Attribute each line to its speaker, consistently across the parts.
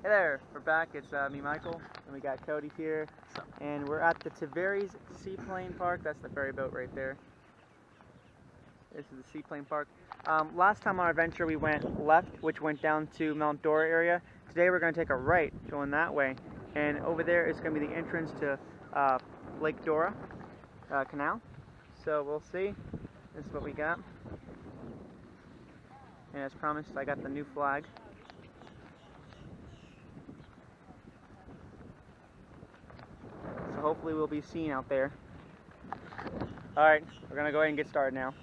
Speaker 1: Hey there, we're back. It's uh, me, Michael, and we got Cody here, and we're at the Tavares Seaplane Park. That's the ferry boat right there. This is the Seaplane Park. Um, last time on our adventure, we went left, which went down to Mount Dora area. Today, we're going to take a right, going that way, and over there is going to be the entrance to uh, Lake Dora uh, Canal. So we'll see. This is what we got. And as promised, I got the new flag. So hopefully we'll be seen out there. Alright, we're gonna go ahead and get started now.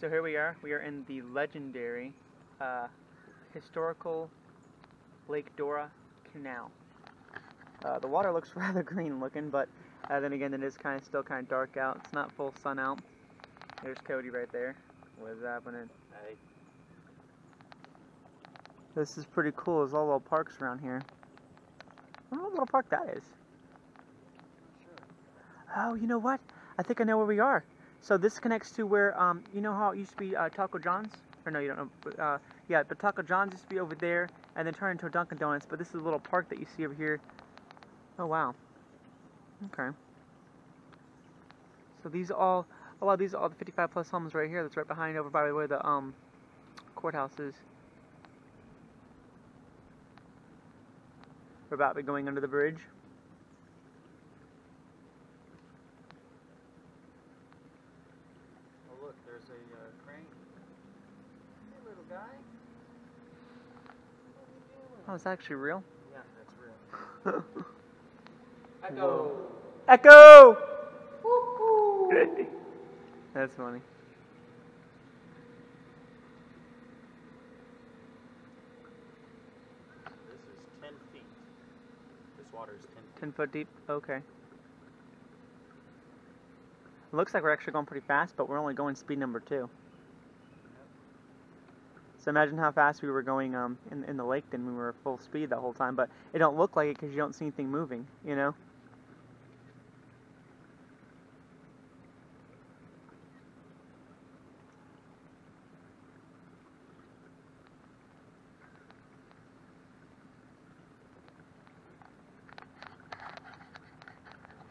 Speaker 1: So here we are. We are in the legendary uh, historical Lake Dora Canal. Uh, the water looks rather green looking, but uh, then again it is kind of still kind of dark out. It's not full sun out. There's Cody right there. What is happening?
Speaker 2: Hey.
Speaker 1: This is pretty cool. There's all little parks around here. I don't know what little park that is. Oh, you know what? I think I know where we are. So this connects to where, um, you know how it used to be uh, Taco John's? Or no, you don't know. But, uh, yeah, but Taco John's used to be over there and then turn into a Dunkin' Donuts. But this is a little park that you see over here. Oh, wow. Okay. So these all, a lot of these are all the 55 plus homes right here. That's right behind over by the way the um, courthouse is. We're about to be going under the bridge.
Speaker 2: Oh look, there's a uh, crane. Hey little guy. What are you doing?
Speaker 1: Oh, it's actually real.
Speaker 2: Yeah, that's real. Echo.
Speaker 1: Echo! That's funny.
Speaker 2: This is 10 feet. This water is 10
Speaker 1: foot deep? Okay. Looks like we're actually going pretty fast, but we're only going speed number two. So imagine how fast we were going um, in, in the lake then we were full speed the whole time, but it don't look like it because you don't see anything moving, you know?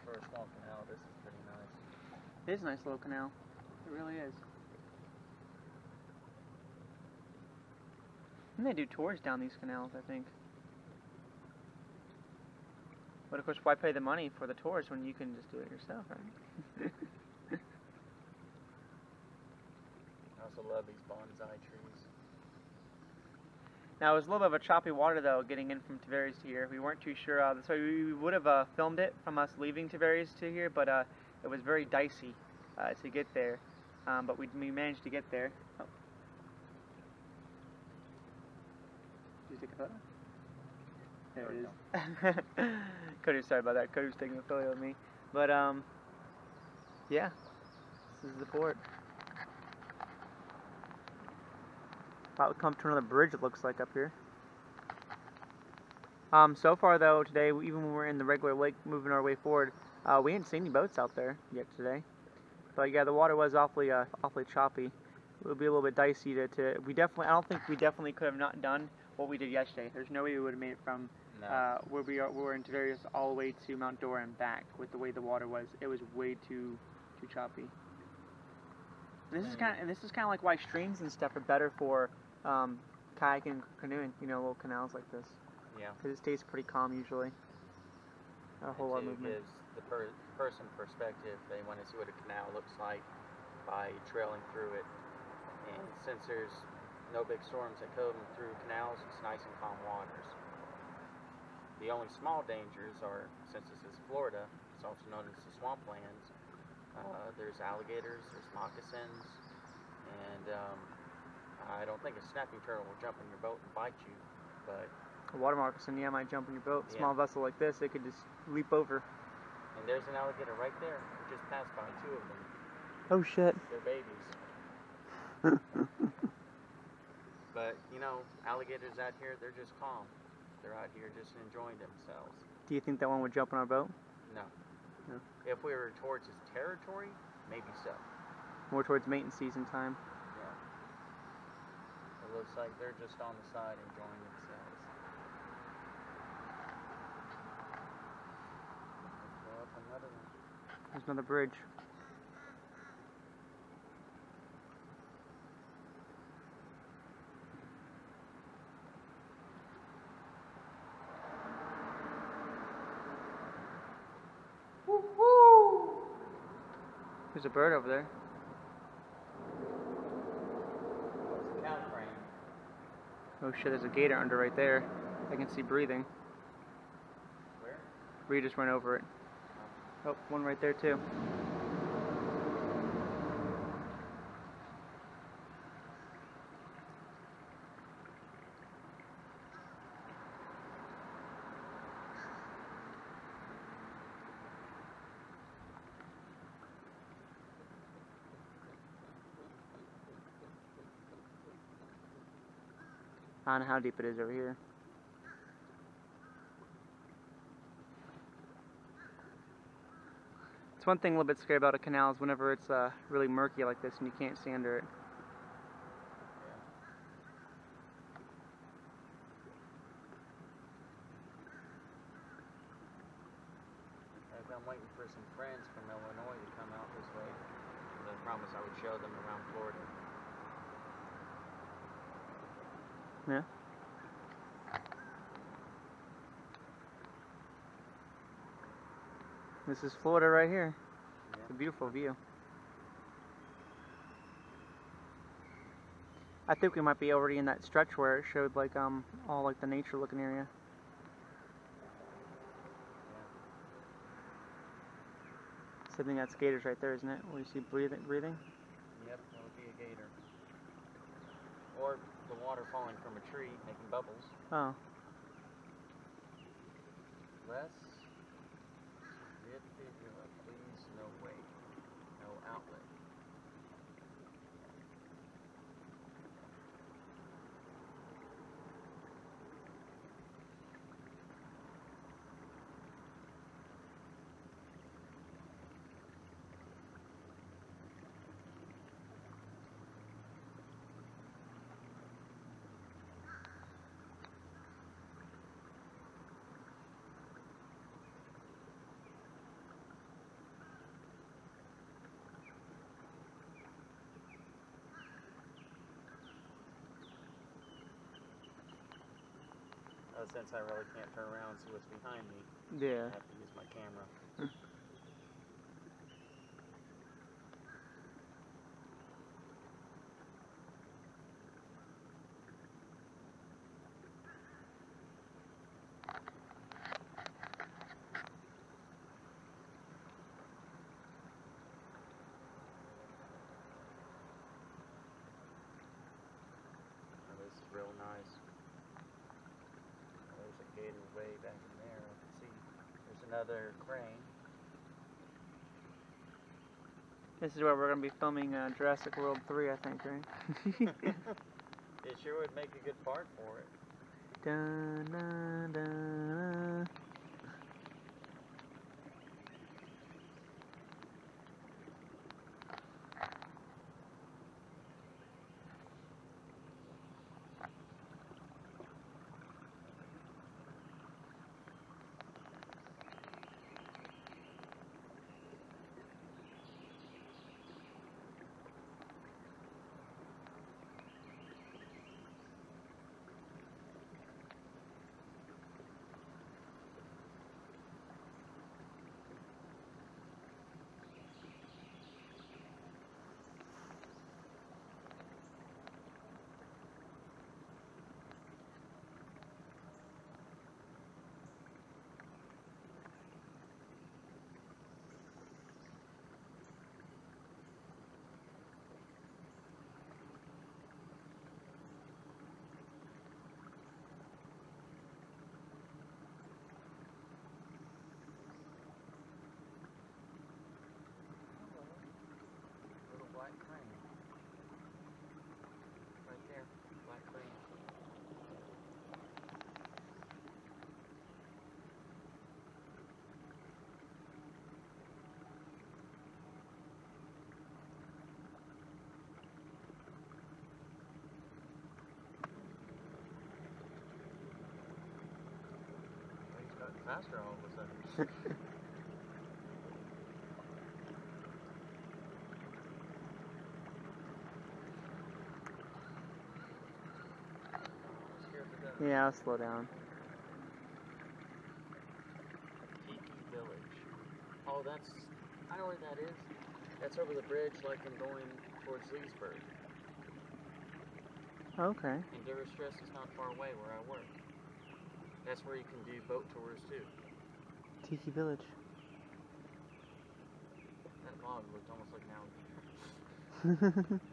Speaker 2: For a small canal, this is pretty nice.
Speaker 1: It is a nice little canal. It really is. And they do tours down these canals, I think. But of course, why pay the money for the tours when you can just do it yourself, right?
Speaker 2: I also love these bonsai trees.
Speaker 1: Now it was a little bit of a choppy water though, getting in from Tavares to here. We weren't too sure. Uh, so we, we would have uh, filmed it from us leaving Tavares to here, but uh, it was very dicey uh, to get there. Um, but we, we managed to get there. Oh. Did you take a photo? There
Speaker 2: There
Speaker 1: it is. Cody, sorry about that. Cody was taking a photo of me. But um, yeah, this is the port. About to come to another bridge. It looks like up here. Um, so far though, today, even when we're in the regular lake, moving our way forward, uh, we ain't seen any boats out there yet today. But yeah, the water was awfully, uh, awfully choppy. It would be a little bit dicey to, to. We definitely, I don't think we definitely could have not done what we did yesterday. There's no way we would have made it from
Speaker 2: No.
Speaker 1: uh, where we are, we were in Tavares all the way to Mount Dora and back with the way the water was. It was way too, too choppy. And this is
Speaker 2: Mm.
Speaker 1: kind of, and this is kind of like why streams and stuff are better for um, kayaking, canoeing. You know, little canals like this,
Speaker 2: yeah.
Speaker 1: because it stays pretty calm usually. A whole lot of movement.
Speaker 2: gives the per- person perspective. They want to see what a canal looks like by trailing through it. And since there's no big storms that come through canals, it's nice and calm waters. The only small dangers are, since this is Florida, it's also known as the swamplands. Uh, there's alligators, there's moccasins, and um, I don't think a snapping turtle will jump in your boat and bite you, but
Speaker 1: A water moccasin, yeah, might jump in your boat.
Speaker 2: Yeah.
Speaker 1: Small vessel like this, it could just leap over.
Speaker 2: And there's an alligator right there. We just passed by two of them.
Speaker 1: Oh shit.
Speaker 2: They're babies. But you know, alligators out here, they're just calm. They're out here just enjoying themselves.
Speaker 1: Do you think that one would jump on our boat?
Speaker 2: No.
Speaker 1: No.
Speaker 2: If we were towards his territory, maybe so.
Speaker 1: More towards mating season time.
Speaker 2: Yeah. It looks like they're just on the side enjoying themselves. don't know.
Speaker 1: There's another bridge. There's a bird over there.
Speaker 2: It's a cow crane.
Speaker 1: Oh shit, there's a gator under right there. I can see breathing.
Speaker 2: Where?
Speaker 1: Bree just went over it. Oh, one right there too. I don't know how deep it is over here. One thing a little bit scary about a canal is whenever it's uh, really murky like this and you can't see under it.
Speaker 2: I've been waiting for some friends from Illinois to come out this way. I promised I would show them around Florida.
Speaker 1: Yeah. This is Florida right here. It's a beautiful view. I think we might be already in that stretch where it showed like um all like the nature looking area. So I think that's gators right there, isn't it? Where you see breathing breathing?
Speaker 2: Yep, that would be a gator. Or the water falling from a tree, making bubbles.
Speaker 1: Oh.
Speaker 2: Less vestibula, please, no way. No outlet. Uh, since I really can't turn around and see what's behind me,
Speaker 1: Yeah.
Speaker 2: I have to use my camera. Oh, this is real nice. There's a gator way back in there. I can see. There's another crane.
Speaker 1: This is where we're gonna be filming uh, Jurassic World 3, I think, right?
Speaker 2: It sure would make a good part for it.
Speaker 1: dun, dun, dun.
Speaker 2: faster all of a sudden.
Speaker 1: yeah, I'll slow down.
Speaker 2: Village. Oh, that's... I know where that is. That's over the bridge, like I'm going towards Leesburg.
Speaker 1: Okay.
Speaker 2: And Stress is not far away where I work. That's where you can do boat tours too.
Speaker 1: Tiki Village.
Speaker 2: That log looked almost like an alligator.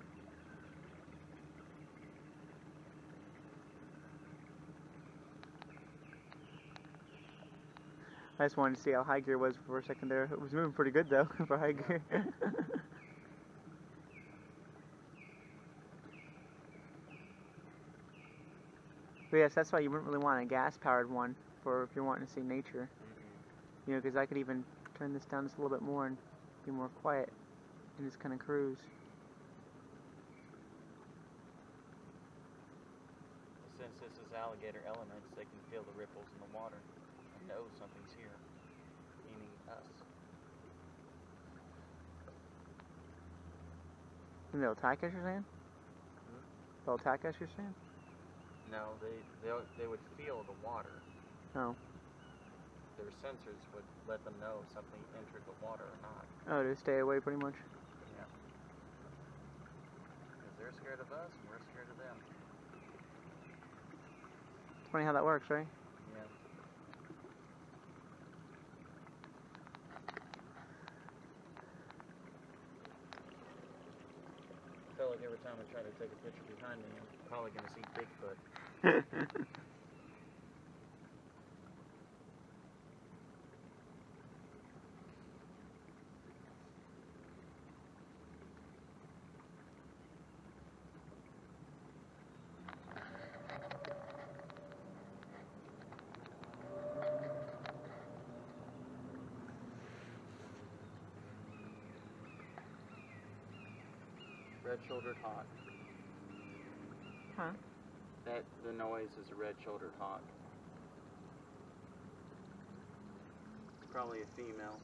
Speaker 1: I just wanted to see how high gear was for a second there. It was moving pretty good though for high gear. but yes, that's why you wouldn't really want a gas powered one for if you're wanting to see nature. You know, because I could even turn this down just a little bit more and be more quiet and just kind of cruise.
Speaker 2: Since this is alligator elements, they can feel the ripples in the water and know something's here, meaning us.
Speaker 1: And they'll attack us, you're saying? They'll attack us, you're saying?
Speaker 2: No, they they they would feel the water.
Speaker 1: Oh.
Speaker 2: Their sensors would let them know if something entered the water or not.
Speaker 1: Oh, to stay away pretty much. Yeah.
Speaker 2: Because they're scared of us and we're scared of them.
Speaker 1: It's funny how that works, right?
Speaker 2: Yeah. I feel like every time I try to take a picture behind me, I'm probably going to see Bigfoot. Red-shouldered hawk.
Speaker 1: Huh.
Speaker 2: That the noise is a red-shouldered hawk. Probably a female.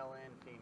Speaker 2: Male and female.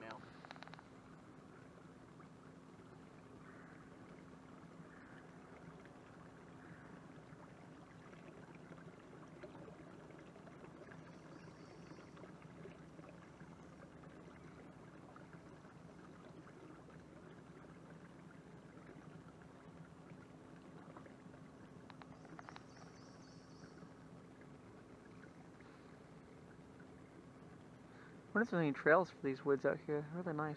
Speaker 1: What if there's any trails for these woods out here? Really nice.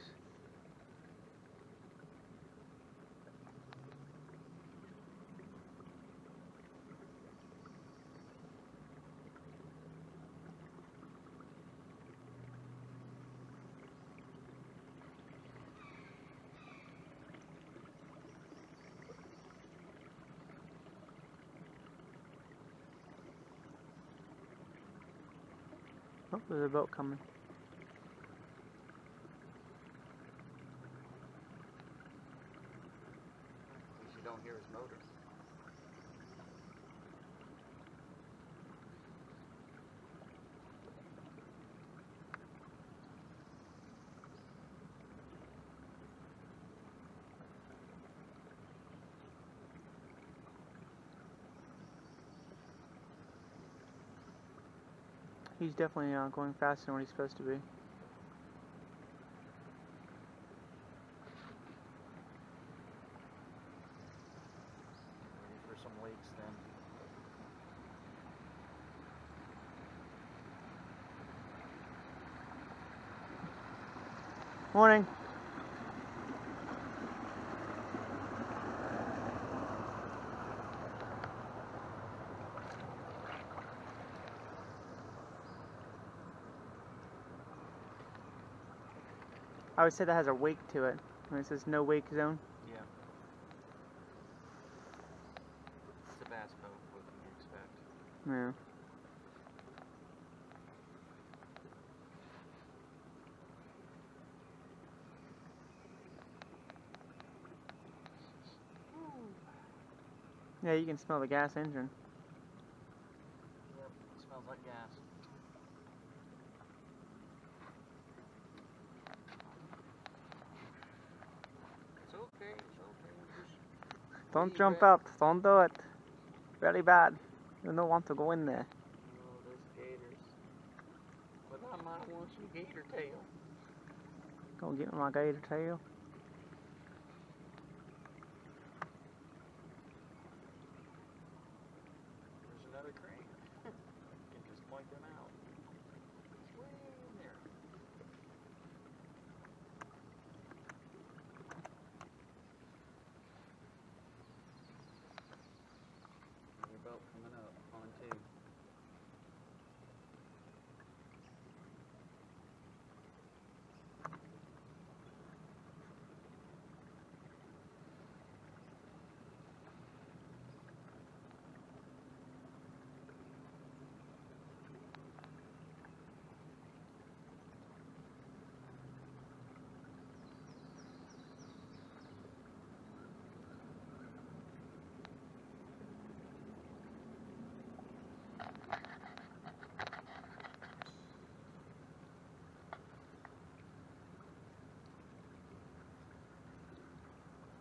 Speaker 1: Oh, there's a boat coming.
Speaker 2: At least you don't hear his motor.
Speaker 1: He's definitely uh, going faster than what he's supposed to be.
Speaker 2: For some wakes then.
Speaker 1: Morning. I would say that has a wake to it. When it says no wake zone.
Speaker 2: Yeah.
Speaker 1: Yeah. Yeah, you can smell the gas engine. Don't jump out. Don't do it. Very bad. You don't want to go in there.
Speaker 2: Oh, those gators. But I might want gator tail.
Speaker 1: Go get my gator tail.
Speaker 2: There's another crane. you can just point them out. It's way in there. Another boat coming up on two.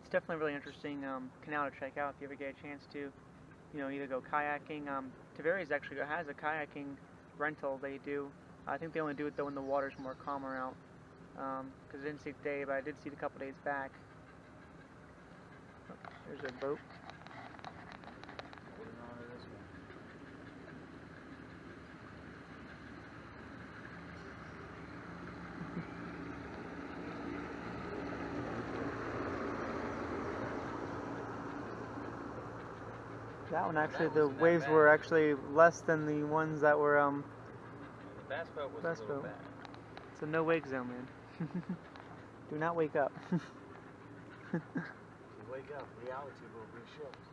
Speaker 1: It's definitely a really interesting um, canal to check out if you ever get a chance to, you know, either go kayaking. Um, Tavares actually has a kayaking rental they do. I think they only do it though when the water's more calmer out. Because I didn't see it today, but I did see it a couple days back. Oh, there's a boat.
Speaker 2: Holding on to this one.
Speaker 1: That one actually,
Speaker 2: that
Speaker 1: the waves were actually less than the ones that were, um,
Speaker 2: The bass boat was
Speaker 1: Bass
Speaker 2: a little
Speaker 1: boat.
Speaker 2: bad.
Speaker 1: so no wake zone, man. Do not wake up.
Speaker 2: If you wake up, reality will be
Speaker 1: reshift.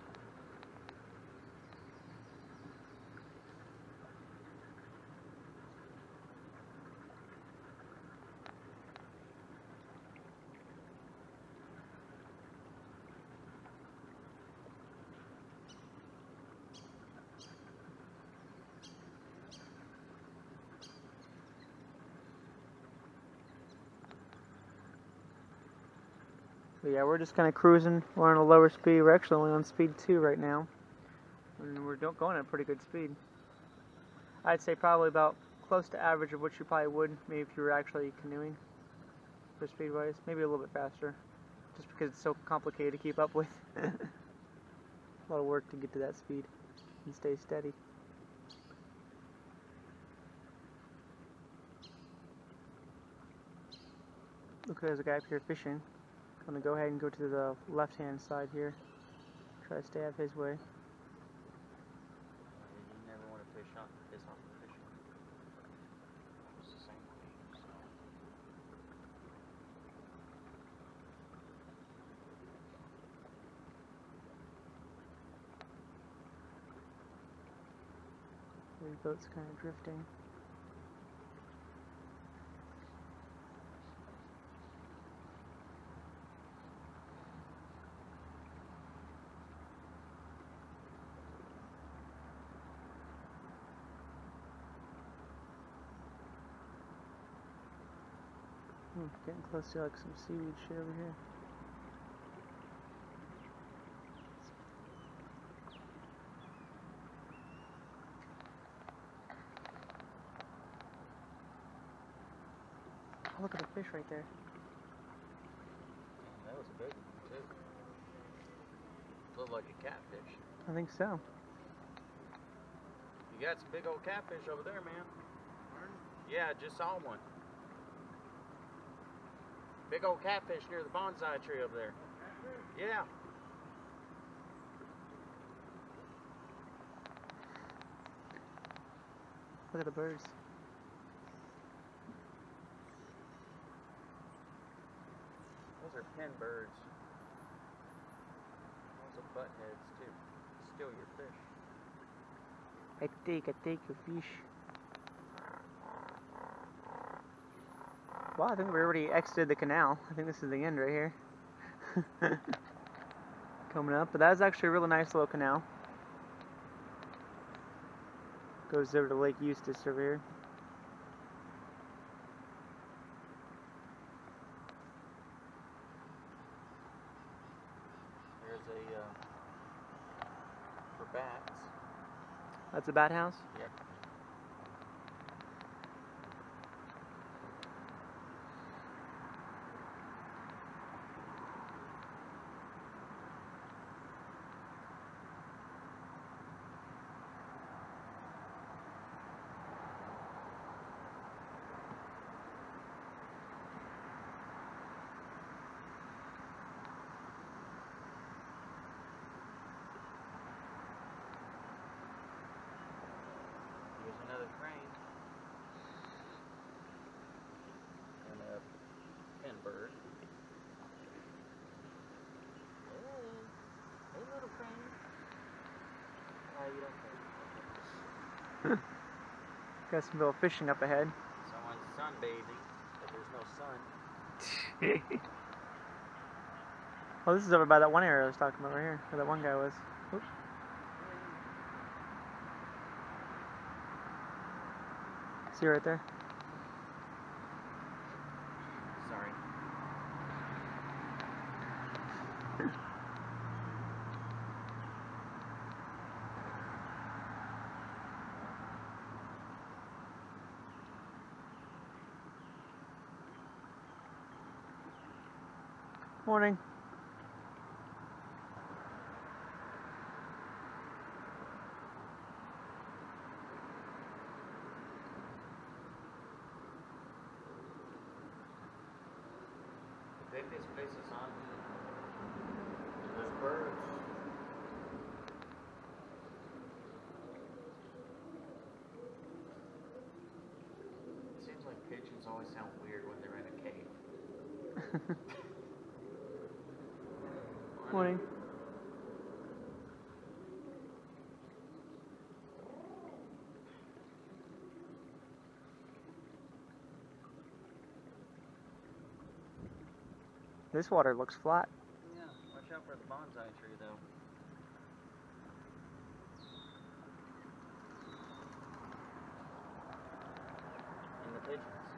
Speaker 1: Yeah, we're just kind of cruising. We're on a lower speed. We're actually only on speed two right now, and we're going at a pretty good speed. I'd say probably about close to average of what you probably would, maybe if you were actually canoeing, for speed wise. Maybe a little bit faster, just because it's so complicated to keep up with. a lot of work to get to that speed and stay steady. Look, there's a guy up here fishing. I'm gonna go ahead and go to the left hand side here. Try to stay out of his way.
Speaker 2: You never want to fish off, piss off the fish. It's the same way. So.
Speaker 1: His boat's kind of drifting. Hmm, getting close to like some seaweed shit over here. Oh, look at the fish right there.
Speaker 2: That was a big one, too. Looked like a catfish.
Speaker 1: I think so.
Speaker 2: You got some big old catfish over there, man. Yeah, just saw one. Big old catfish near the bonsai tree over there. Yeah.
Speaker 1: Look at the birds.
Speaker 2: Those are pin birds. Those are buttheads too. Steal your fish.
Speaker 1: I take, I take your fish. Well, I think we already exited the canal. I think this is the end right here. coming up. But that is actually a really nice little canal. Goes over to Lake Eustis over here.
Speaker 2: There's a uh, for bats.
Speaker 1: That's a bat house.
Speaker 2: Here's another crane. And a pin bird. Hey, hey little crane. How you doing?
Speaker 1: Got some little fishing up ahead.
Speaker 2: Someone's sunbathing, but there's no sun.
Speaker 1: well, this is over by that one area I was talking about right here, where that one guy was. Oop. See right there?
Speaker 2: Sorry.
Speaker 1: Morning.
Speaker 2: The this place is on. There's birds. Seems like pigeons always sound weird when they're in a cave.
Speaker 1: Morning. This water looks flat.
Speaker 2: Yeah, watch out for the bonsai tree though. And the pigeons.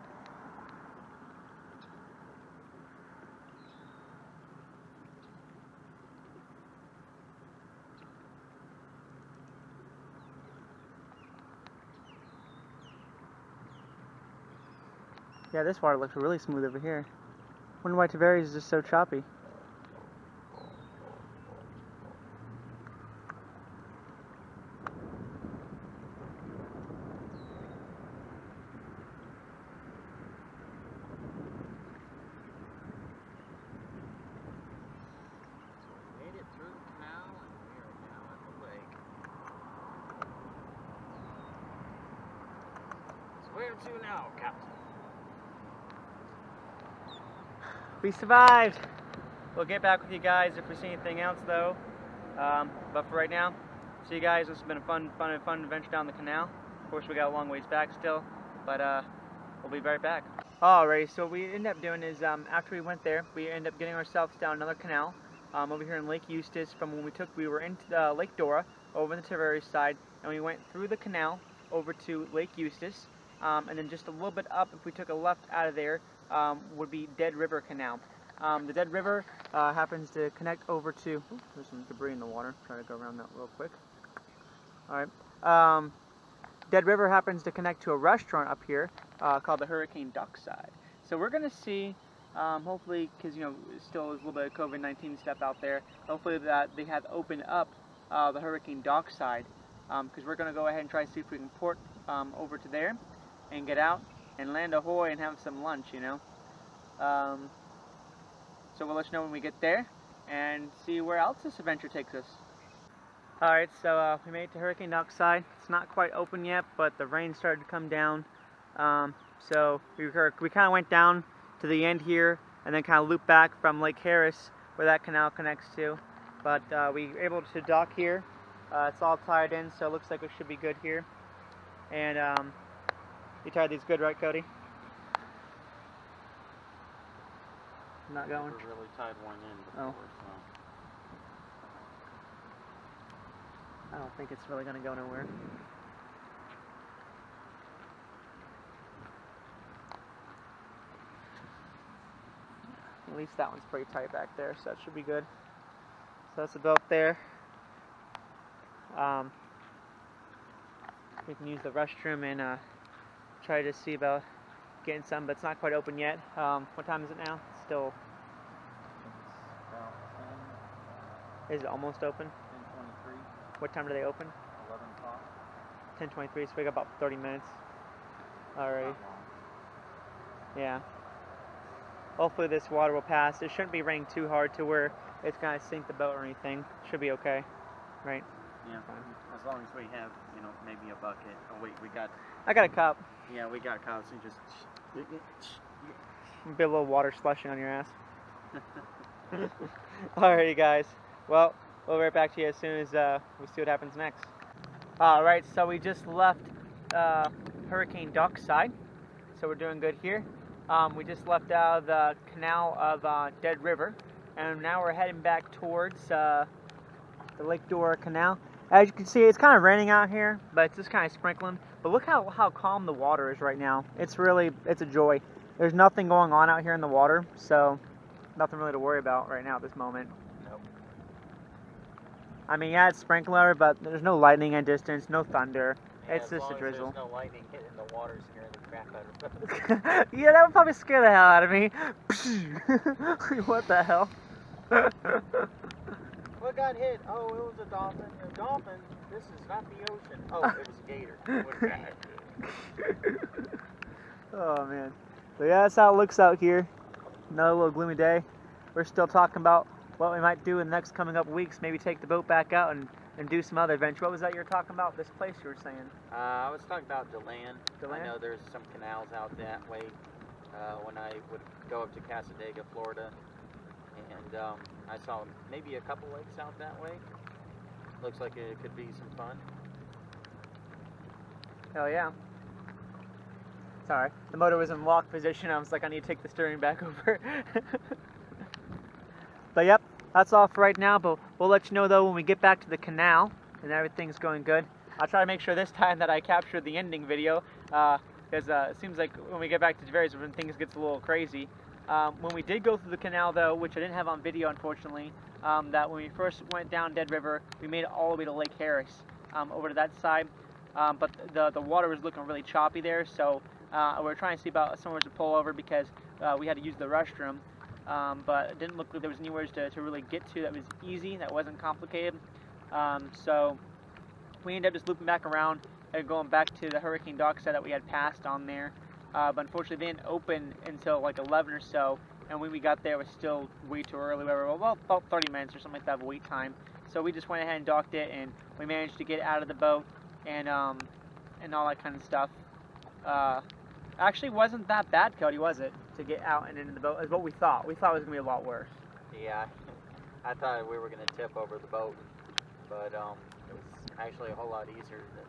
Speaker 1: Yeah, this water looks really smooth over here. Wonder why Tavares is just so choppy.
Speaker 2: Where to now, Captain?
Speaker 1: We survived! We'll get back with you guys if we see anything else though. Um, but for right now, see you guys. This has been a fun, fun, and fun adventure down the canal. Of course, we got a long ways back still, but uh, we'll be right back. Alrighty, so what we ended up doing is um, after we went there, we ended up getting ourselves down another canal um, over here in Lake Eustis. From when we took, we were into uh, Lake Dora over the Tavares side, and we went through the canal over to Lake Eustis, um, and then just a little bit up, if we took a left out of there, um, would be Dead River Canal. Um, the Dead River uh, happens to connect over to. Ooh, there's some debris in the water. Try to go around that real quick. All right. Um, Dead River happens to connect to a restaurant up here uh, called the Hurricane Dockside. So we're gonna see, um, hopefully, because you know, still a little bit of COVID-19 stuff out there. Hopefully that they have opened up uh, the Hurricane Dockside, because we're gonna go ahead and try to see if we can port um, over to there and get out and land ahoy and have some lunch. You know. Um, so we'll let you know when we get there and see where else this adventure takes us. Alright, so uh, we made it to Hurricane Dockside. It's not quite open yet, but the rain started to come down. Um, so we, we kind of went down to the end here and then kind of looped back from Lake Harris where that canal connects to. But uh, we were able to dock here. Uh, it's all tied in, so it looks like it should be good here. And um, you tied these good, right, Cody? Not going.
Speaker 2: Never really tied one in
Speaker 1: Oh.
Speaker 2: before, so.
Speaker 1: I don't think it's really gonna go nowhere. At least that one's pretty tight back there, so that should be good. So that's the boat there. Um, we can use the restroom and uh, try to see about getting some, but it's not quite open yet. Um, what time is it now? It's still. Is it almost open?
Speaker 2: 1023,
Speaker 1: What time do they open?
Speaker 2: 11 o'clock.
Speaker 1: 10:23. So we got about 30 minutes. Alright. Yeah. Hopefully this water will pass. It shouldn't be raining too hard to where it's gonna sink the boat or anything. Should be okay, right?
Speaker 2: Yeah, as long as we have, you know, maybe a bucket. Oh wait, we got,
Speaker 1: I got a cup.
Speaker 2: yeah, we got cows and just.
Speaker 1: Be a little water slushing on your ass. Alrighty, guys. Well, we'll be right back to you as soon as uh, we see what happens next. Alright, so we just left uh, Hurricane Dockside, so we're doing good here. Um, we just left out of the canal of uh, Dead River, and now we're heading back towards uh, the Lake Dora Canal. As you can see, it's kind of raining out here, but it's just kind of sprinkling. But look how, how calm the water is right now. It's really, it's a joy. There's nothing going on out here in the water, so nothing really to worry about right now at this moment.
Speaker 2: Nope.
Speaker 1: I mean, yeah, it's sprinkler, but there's no lightning in distance, no thunder.
Speaker 2: Yeah,
Speaker 1: It's just a drizzle.
Speaker 2: No lightning hitting the water scaring the crap out of
Speaker 1: yeah, that would probably scare the hell out of me. what the hell?
Speaker 2: What got hit? Oh, it was a dolphin. A dolphin? This is not the ocean. Oh, it was a gator. What
Speaker 1: oh man. So yeah, that's how it looks out here. Another little gloomy day. We're still talking about what we might do in the next coming up weeks. Maybe take the boat back out and, and do some other adventure. What was that you were talking about? This place you were saying?
Speaker 2: Uh, I was talking about DeLand.
Speaker 1: DeLand?
Speaker 2: I know there's some canals out that way. Uh, when I would go up to Cassadaga, Florida, and um, I saw maybe a couple lakes out that way. Looks like it could be some fun.
Speaker 1: Hell yeah. Sorry, the motor was in lock position. I was like, I need to take the steering back over. but yep, that's all for right now. But we'll let you know though when we get back to the canal and everything's going good. I'll try to make sure this time that I capture the ending video because uh, it seems like when we get back to Tavares, when things gets a little crazy. Um, when we did go through the canal though, which I didn't have on video unfortunately, um, that when we first went down Dead River, we made it all the way to Lake Harris um, over to that side. Um, but the the water was looking really choppy there, so uh, we were trying to see about somewhere to pull over because uh, we had to use the restroom. Um, but it didn't look like there was anywhere to, to really get to that was easy, that wasn't complicated. Um, so we ended up just looping back around and going back to the Hurricane Dockside that we had passed on there. Uh, but unfortunately, they didn't open until like 11 or so, and when we got there, it was still way too early. We were well, about 30 minutes or something like that wait time. So we just went ahead and docked it, and we managed to get out of the boat and um, and all that kind of stuff. Uh, actually, wasn't that bad, Cody, was it? To get out and into the boat is what we thought. We thought it was gonna be a lot worse.
Speaker 2: Yeah, I thought we were gonna tip over the boat, but um, it was actually a whole lot easier than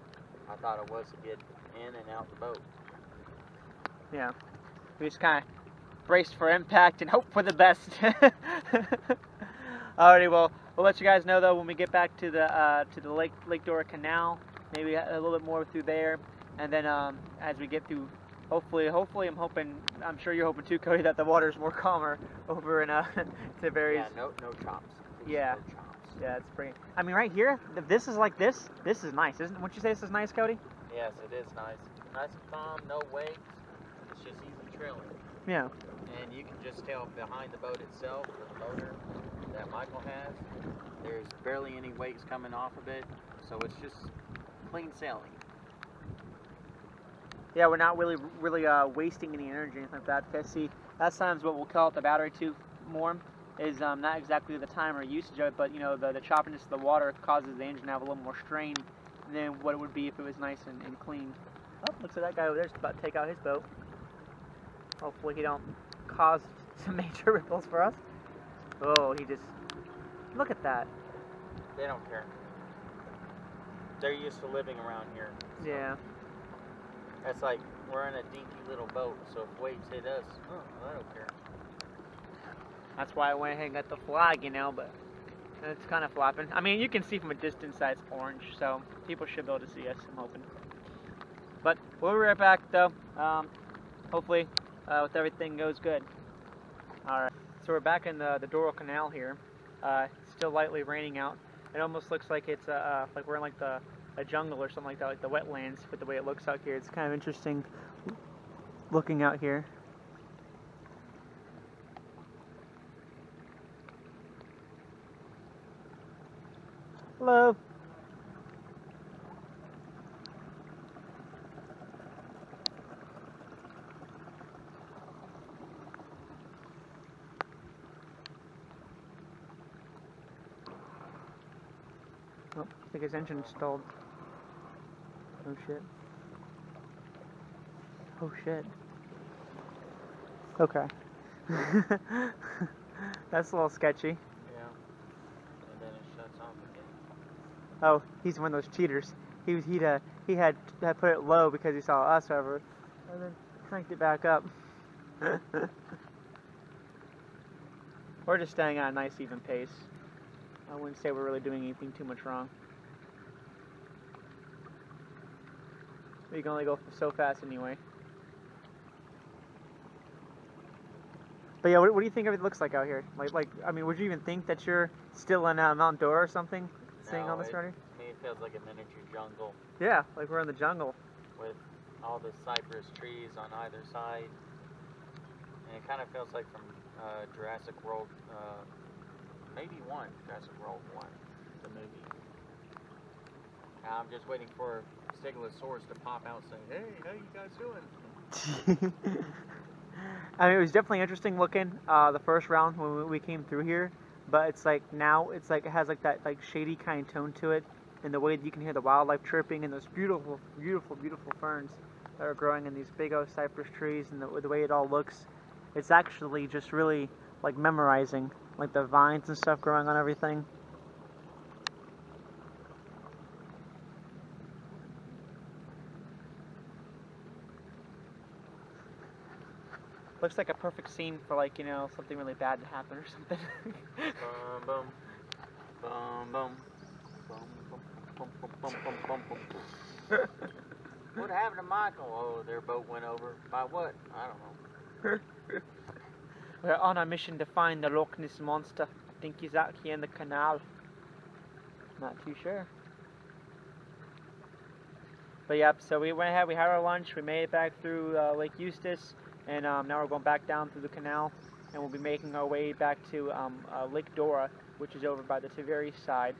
Speaker 2: I thought it was to get in and out the boat.
Speaker 1: Yeah, we just kind of braced for impact and hope for the best. Alrighty, well, we'll let you guys know though when we get back to the uh, to the Lake Lake Dora Canal, maybe a little bit more through there, and then um, as we get through, hopefully, hopefully, I'm hoping, I'm sure you're hoping too, Cody, that the water's more calmer over in uh, Tavares.
Speaker 2: Yeah, no, no chops. Please,
Speaker 1: Yeah.
Speaker 2: No chops.
Speaker 1: Yeah, it's pretty. I mean, right here, if this is like this, this is nice, isn't? Wouldn't you say this is nice, Cody?
Speaker 2: Yes, it is nice. Nice and calm, no waves. It's just easy trailing.
Speaker 1: Yeah.
Speaker 2: And you can just tell behind the boat itself, with the motor that Michael has, there's barely any weights coming off of it, so it's just clean sailing.
Speaker 1: Yeah, we're not really, really uh, wasting any energy or anything like that. Because see, that's times what we'll call it the battery too more is um, not exactly the time or usage of it, but you know the, the choppiness of the water causes the engine to have a little more strain than what it would be if it was nice and, and clean. Oh, looks like that guy over there's about to take out his boat. Hopefully he don't cause some major ripples for us. Oh, he just look at that.
Speaker 2: They don't care. They're used to living around here. so
Speaker 1: Yeah.
Speaker 2: That's like we're in a dinky little boat, so if waves hit us, oh, I don't care.
Speaker 1: That's why I went ahead and got the flag, you know, but it's kind of flapping. I mean, you can see from a distance that it's orange, so people should be able to see us. I'm hoping. But we'll be right back, though. Um, hopefully, uh, with everything goes good. All right. So we're back in the the Dora Canal here. Uh, still lightly raining out. It almost looks like it's uh, uh, like we're in like the a jungle or something like that, like the wetlands. But the way it looks out here, it's kind of interesting looking out here. Hello. Think his engine stalled. Oh shit. Oh shit. Okay. That's a little sketchy.
Speaker 2: Yeah. And then it shuts off again.
Speaker 1: Oh, he's one of those cheaters. He was he'd uh, he had, had put it low because he saw us over, and then cranked it back up. we're just staying at a nice even pace. I wouldn't say we're really doing anything too much wrong. We can only go so fast anyway. But yeah, what, what do you think of it looks like out here? Like, like I mean, would you even think that you're still in uh, Mount Dora or something, seeing all
Speaker 2: No,
Speaker 1: this?
Speaker 2: To me, it feels like a miniature jungle
Speaker 1: Yeah, like we're in the jungle.
Speaker 2: with all the cypress trees on either side. And it kind of feels like from uh, Jurassic World, uh, maybe one, Jurassic World 1, the movie. I'm just waiting for Stegosaurus to pop out saying, hey, how you guys doing?
Speaker 1: I mean, it was definitely interesting looking uh, the first round when we- we came through here, but it's like now it's like it has like that like shady kind of tone to it, and the way that you can hear the wildlife chirping and those beautiful, beautiful, beautiful ferns that are growing in these big old cypress trees, and the, the way it all looks, it's actually just really like memorizing, like the vines and stuff growing on everything. Looks like a perfect scene for like you know something really bad to happen or something.
Speaker 2: Bum, bum. Bum, bum. What happened to Michael? Oh, their boat went over. By what? I don't know.
Speaker 1: We're on a mission to find the Loch Ness monster. I think he's out here in the canal. Not too sure. But yep, so we went ahead, we had our lunch, we made it back through uh, Lake Eustis, and um, now we're going back down through the canal, and we'll be making our way back to um, uh, Lake Dora, which is over by the Tavares side,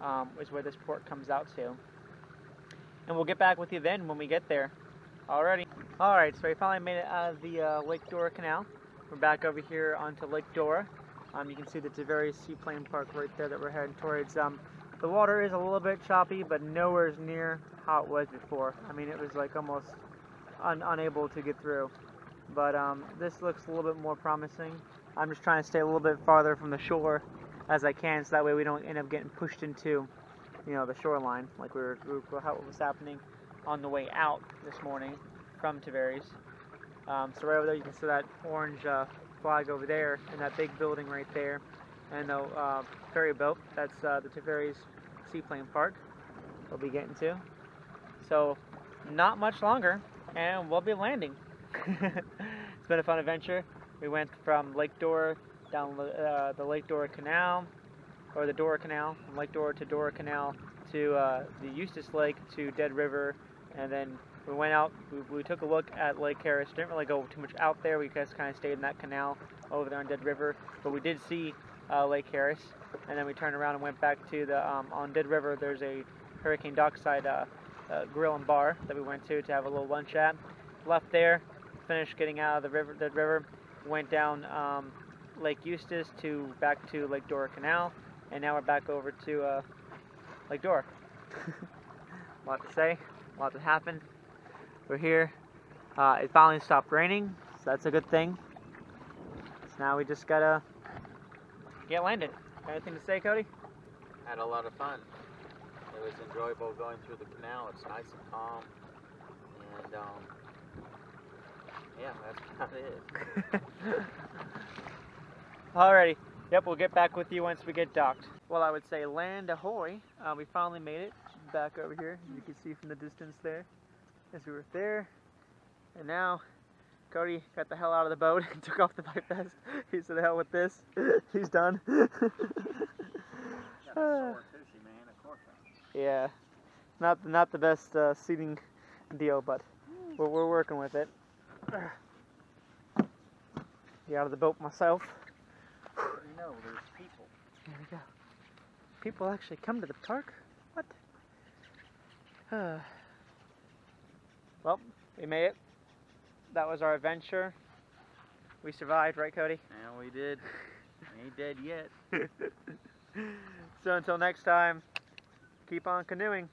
Speaker 1: um, is where this port comes out to. And we'll get back with you then when we get there. Alrighty. Alright, so we finally made it out of the uh, Lake Dora Canal. We're back over here onto Lake Dora. Um, you can see the Tavares Seaplane Park right there that we're heading towards. Um, the water is a little bit choppy, but nowhere near how it was before. I mean, it was like almost un- unable to get through. But um, this looks a little bit more promising. I'm just trying to stay a little bit farther from the shore as I can, so that way we don't end up getting pushed into, you know, the shoreline, like we were, we how was happening on the way out this morning from Tavares. Um, so right over there, you can see that orange uh, flag over there, and that big building right there, and the uh, ferry boat. That's uh, the Tavares Seaplane Park. We'll be getting to. So, not much longer, and we'll be landing. it's been a fun adventure. We went from Lake Dora down uh, the Lake Dora Canal, or the Dora Canal, from Lake Dora to Dora Canal to uh, the Eustis Lake to Dead River, and then we went out. We, we took a look at Lake Harris. Didn't really go too much out there. We just kind of stayed in that canal over there on Dead River, but we did see uh, Lake Harris, and then we turned around and went back to the um, on Dead River. There's a Hurricane Dockside uh, uh, grill and bar that we went to to have a little lunch at. Left there, finished getting out of the river, Dead River, went down um, Lake Eustis to back to Lake Dora Canal, and now we're back over to uh, Lake Dora. a lot to say, a lot to happen. We're here. Uh, it finally stopped raining, so that's a good thing. So now we just gotta get landed. Anything to say, Cody?
Speaker 2: Had a lot of fun. It was enjoyable going through the canal. It's nice and calm. And, um, yeah, that's about it.
Speaker 1: Alrighty. Yep, we'll get back with you once we get docked. Well, I would say land ahoy. Uh, we finally made it back over here. You can see from the distance there as we were there. And now Cody got the hell out of the boat and took off the pipe vest. He said, the hell with this. He's done. yeah, not not the best uh, seating deal, but we're, we're working with it. Get out of the boat myself.
Speaker 2: You know, there's people.
Speaker 1: There we go. People actually come to the park? What? Uh. well, we made it. That was our adventure. We survived, right, Cody?
Speaker 2: Yeah, we did. we Ain't dead yet.
Speaker 1: so until next time, keep on canoeing.